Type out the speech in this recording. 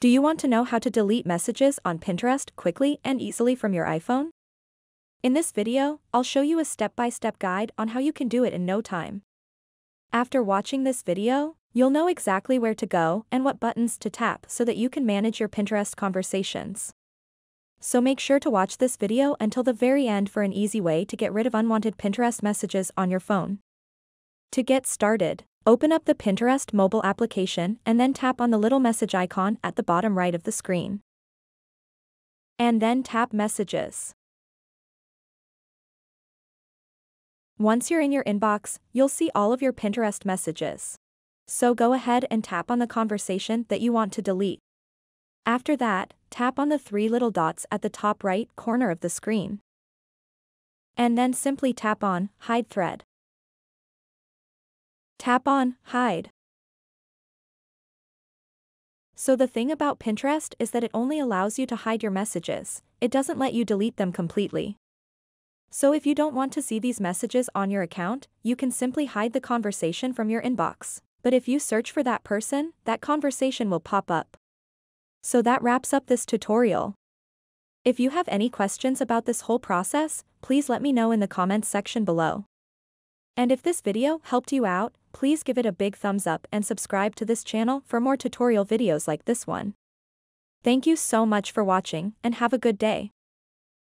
Do you want to know how to delete messages on Pinterest quickly and easily from your iPhone? In this video, I'll show you a step-by-step guide on how you can do it in no time. After watching this video, you'll know exactly where to go and what buttons to tap so that you can manage your Pinterest conversations. So make sure to watch this video until the very end for an easy way to get rid of unwanted Pinterest messages on your phone. To get started, Open up the Pinterest mobile application and then tap on the little message icon at the bottom right of the screen. And then tap Messages. Once you're in your inbox, you'll see all of your Pinterest messages. So go ahead and tap on the conversation that you want to delete. After that, tap on the three little dots at the top right corner of the screen. And then simply tap on Hide Thread. Tap on Hide. So the thing about Pinterest is that it only allows you to hide your messages, it doesn't let you delete them completely. So if you don't want to see these messages on your account, you can simply hide the conversation from your inbox. But if you search for that person, that conversation will pop up. So that wraps up this tutorial. If you have any questions about this whole process, please let me know in the comments section below. And if this video helped you out, please give it a big thumbs up and subscribe to this channel for more tutorial videos like this one. Thank you so much for watching and have a good day.